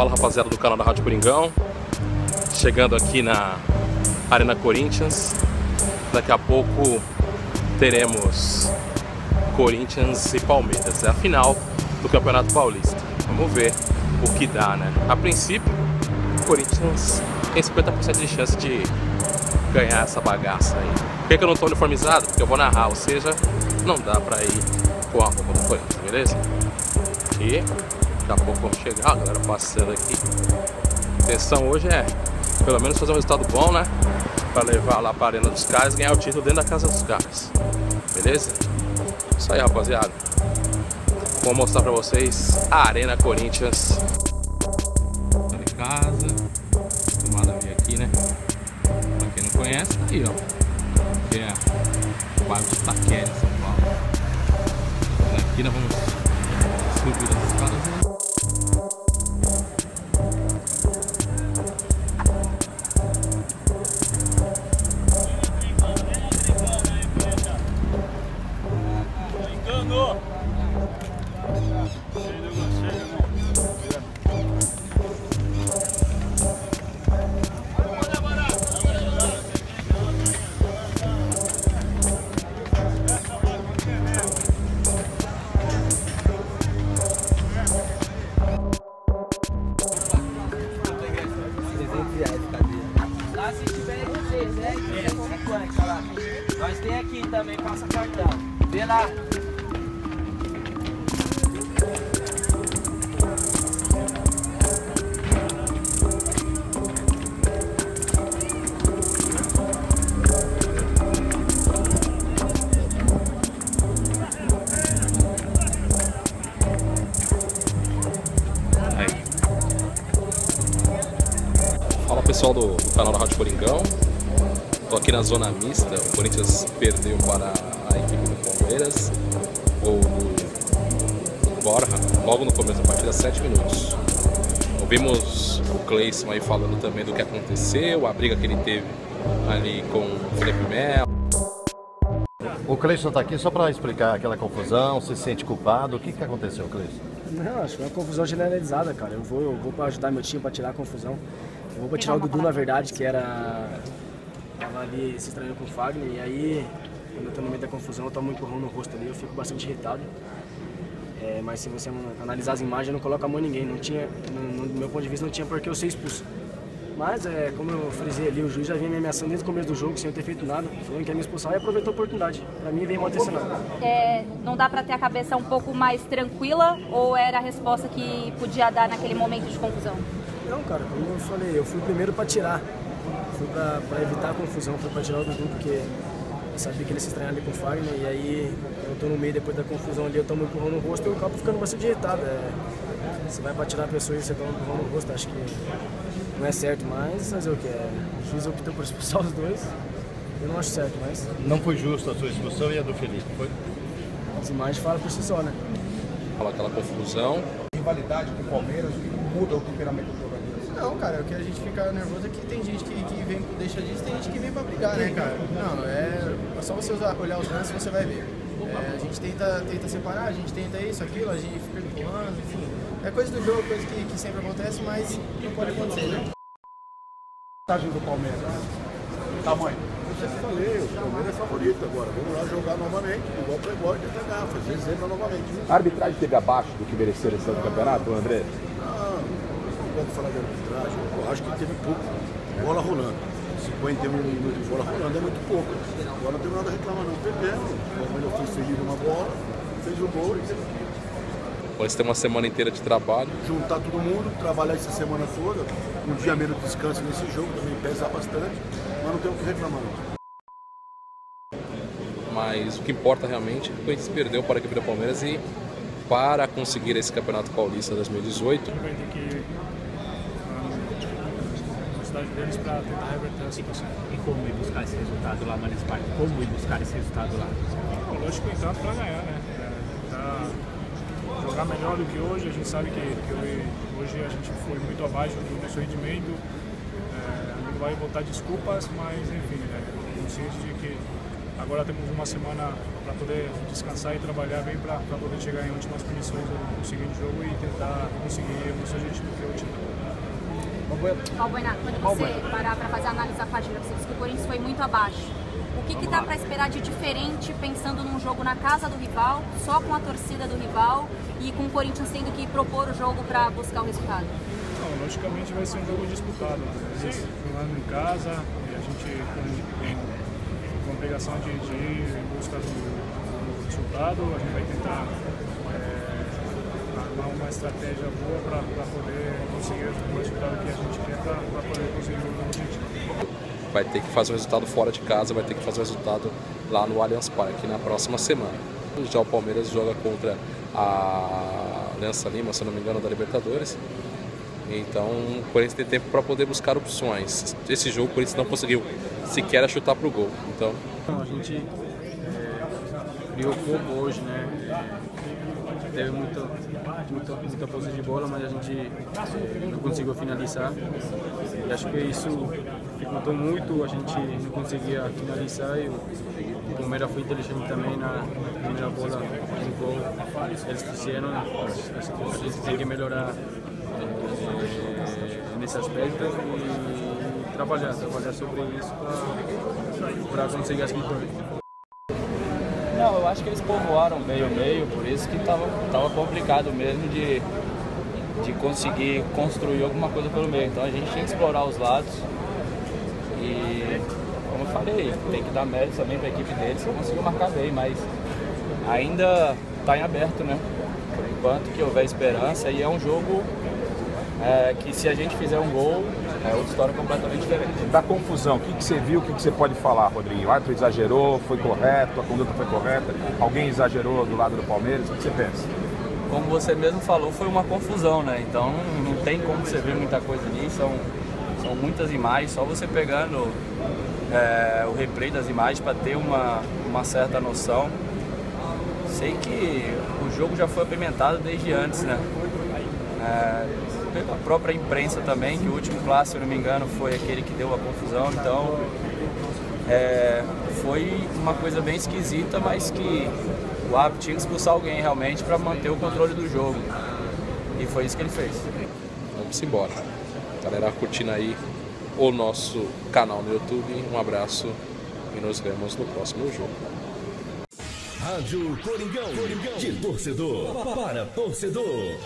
Fala rapaziada do canal da Rádio Coringão Chegando aqui na Arena Corinthians Daqui a pouco teremos Corinthians e Palmeiras É a final do Campeonato Paulista Vamos ver o que dá, né? A princípio, o Corinthians tem 50% de chance de ganhar essa bagaça aí Por que, que eu não estou uniformizado? Porque eu vou narrar, ou seja, não dá pra ir com a roupa do Corinthians, beleza? E Daqui a pouco vamos chegar, a galera passando aqui. A intenção hoje é, pelo menos, fazer um resultado bom, né? Pra levar lá pra Arena dos Caras e ganhar o título dentro da casa dos caras. Beleza? Isso aí, rapaziada. Vou mostrar pra vocês a Arena Corinthians. De casa. Tomada vir aqui, né? Pra quem não conhece, tá aí, ó. Que é o bairro de Taquera, São Paulo. Aqui nós vamos subir as escadas, também, passa cartão. Vê lá. Fala pessoal do canal da Rádio Coringão. Tô aqui na zona mista. O Corinthians perdeu para a equipe do Palmeiras. Gol do Borja, logo no começo da partida, 7 minutos. Ouvimos o Cleison aí falando também do que aconteceu, a briga que ele teve ali com o Felipe Melo. O Cleison está aqui só para explicar aquela confusão, se sente culpado. O que, que aconteceu, Cleison? Não, acho que foi uma confusão generalizada, cara. Eu vou, eu vou para ajudar meu time para tirar a confusão. Eu vou para tirar o Dudu, na verdade, que era. Tava ali se estranhando com o Fagner. E aí, quando eu tô no meio da confusão, eu tomo um empurrão no rosto ali, eu fico bastante irritado. É, mas se você analisar as imagens, não coloca a mão em ninguém. Não tinha, no, no meu ponto de vista, não tinha por que eu ser expulso. Mas, é, como eu frisei ali, o juiz já vinha me ameaçando desde o começo do jogo, sem eu ter feito nada, falando que ia me expulsar e aproveitou a oportunidade. Pra mim, veio acontecer nada. É, não dá pra ter a cabeça um pouco mais tranquila ou era a resposta que podia dar naquele momento de confusão? Não, cara, como eu falei, eu fui o primeiro pra tirar. Fui pra, pra evitar a confusão, fui pra tirar o Dudu, porque eu sabia que ele se estranhava ali com o Fagner. E aí, eu tô no meio depois da confusão ali, eu tomo um empurrão no rosto e eu acabo ficando bastante irritado. É, você vai pra tirar a pessoa e você toma um empurrão no rosto, acho que não é certo, mas fazer o que? É, o juiz optou por expulsar os dois. Eu não acho certo, mas Não foi justo a sua expulsão e a do Felipe, foi? as imagens falam por si só, né? Fala aquela confusão. rivalidade com o Palmeiras muda o temperamento do? Não, cara, o que a gente fica nervoso é que tem gente que, que vem, deixa disso, tem gente que vem pra brigar, né, cara? Não, é, é só você usar, olhar os lances e você vai ver. É, a gente tenta, tenta separar, a gente tenta isso, aquilo, a gente fica empurrando, enfim. É coisa do jogo, coisa que, que sempre acontece, mas não pode acontecer, né? Vantagem do Palmeiras. Tamanho. Eu já falei, o Palmeiras é favorito agora. Vamos lá jogar novamente, igual o Playboy, tentar ganhar, fazer zebra novamente. A arbitragem teve abaixo do que merecer esse ano do campeonato, André? Não, não gosto de falar de arbitragem. Eu acho que teve pouco bola rolando. 51 minutos de bola rolando é muito pouco. Agora não tem nada a reclamar não. Perdemos. O Palmeiras foi seguido uma bola, fez o gol e Eles têm uma semana inteira de trabalho. juntar todo mundo, trabalhar essa semana toda, um dia menos de descanso nesse jogo, também pesa bastante, mas não tem o que reclamar não. Mas o que importa realmente é que o Corinthians perdeu para a equipe do Palmeiras e para conseguir esse Campeonato Paulista 2018, vai ter que ir na cidade deles para tentar reverter a situação. E como ir buscar esse resultado lá no Allianz Parque? Como ir buscar esse resultado lá? Bom, lógico que entrar para ganhar, né? É, tentar jogar melhor do que hoje. A gente sabe que, que hoje- a gente foi muito abaixo do nosso rendimento. É, não vai botar desculpas, mas enfim, né? consciente de que agora temos uma semana para poder descansar e trabalhar bem para poder chegar em últimas condições no seguinte jogo e tentar conseguir o nosso objetivo que é o título. Albuena, quando você parar para fazer a análise da partida, você disse que o Corinthians foi muito abaixo. O que, que dá para esperar de diferente pensando num jogo na casa do rival, só com a torcida do rival e com o Corinthians tendo que propor o jogo para buscar o resultado? Não, logicamente vai ser um jogo disputado. Né? Eles jogando em casa a gente com, com obrigação de, de ir em busca do, do resultado, a gente vai tentar é, uma estratégia boa para poder conseguir o resultado que a gente quer para poder conseguir o objetivo vai ter que fazer o resultado fora de casa, vai ter que fazer o resultado lá no Allianz Parque na próxima semana. Já o Palmeiras joga contra a Aliança Lima, se não me engano, da Libertadores. Então o Corinthians tem tempo para poder buscar opções. Esse jogo o Corinthians não conseguiu sequer chutar para o gol. Então a gente é, criou pouco hoje, né? Teve muita, muita, muita posse de bola, mas a gente não conseguiu finalizar. E acho que isso dificultou muito, a gente não conseguia finalizar e o Palmeiras foi inteligente também na primeira bola do gol. Eles fizeram, a gente tem que melhorar é, nesse aspecto e trabalhar, trabalhar sobre isso para conseguir as vitórias. Não, eu acho que eles povoaram meio-meio, por isso que tava, tava complicado mesmo de, de conseguir construir alguma coisa pelo meio. Então a gente tinha que explorar os lados e, como eu falei, tem que dar mérito também para a equipe deles que conseguiu marcar bem, mas ainda está em aberto, né? Por enquanto que houver esperança e é um jogo é, que se a gente fizer um gol, é outra história completamente diferente. Da confusão, o que, que você viu, o que, que você pode falar, Rodrigo? O árbitro exagerou, foi correto, a conduta foi correta, alguém exagerou do lado do Palmeiras, o que você pensa? Como você mesmo falou, foi uma confusão, né? Então não tem como você ver muita coisa ali, são, são muitas imagens, só você pegando é, o replay das imagens para ter uma, uma certa noção. Sei que o jogo já foi apimentado desde antes, né? É, pela própria imprensa também, que o último clássico, se não me engano, foi aquele que deu a confusão. Então, é, foi uma coisa bem esquisita, mas que o árbitro tinha que expulsar alguém realmente para manter o controle do jogo. E foi isso que ele fez. Vamos embora. Galera, curtindo aí o nosso canal no YouTube. Um abraço e nos vemos no próximo jogo. Rádio Coringão, Coringão de torcedor para torcedor.